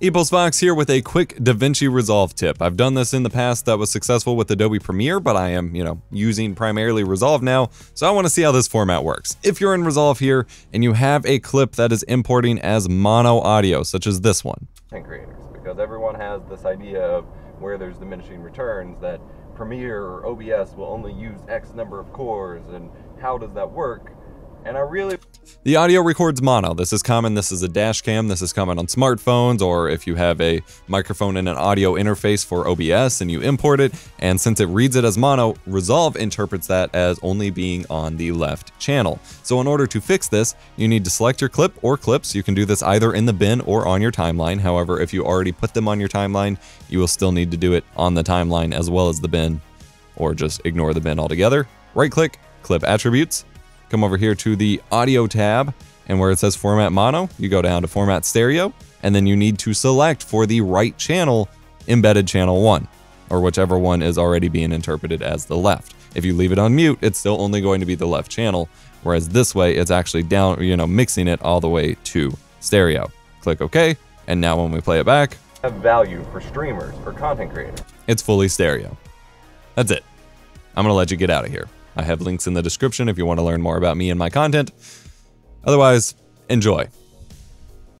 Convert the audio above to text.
EposVox here with a quick DaVinci Resolve tip. I've done this in the past that was successful with Adobe Premiere, but I am, you know, using primarily Resolve now, so I want to see how this format works. If you're in Resolve here and you have a clip that is importing as mono audio, such as this one. Creators, because everyone has this idea of where there's diminishing returns that Premiere or OBS will only use X number of cores, and how does that work? And I really the audio records mono. This is common. This is a dash cam. This is common on smartphones or if you have a microphone and an audio interface for OBS and you import it. And since it reads it as mono, Resolve interprets that as only being on the left channel. So in order to fix this, you need to select your clip or clips. You can do this either in the bin or on your timeline. However, if you already put them on your timeline, you will still need to do it on the timeline as well as the bin or just ignore the bin altogether. Right click, clip attributes, come over here to the audio tab and where it says format mono, you go down to format stereo and then you need to select for the right channel embedded channel one or whichever one is already being interpreted as the left. If you leave it on mute, it's still only going to be the left channel, whereas this way it's actually down, you know, mixing it all the way to stereo. Click OK, and now when we play it back, have value for streamers, for content creators. It's fully stereo. That's it. I'm going to let you get out of here. I have links in the description if you want to learn more about me and my content. Otherwise, enjoy.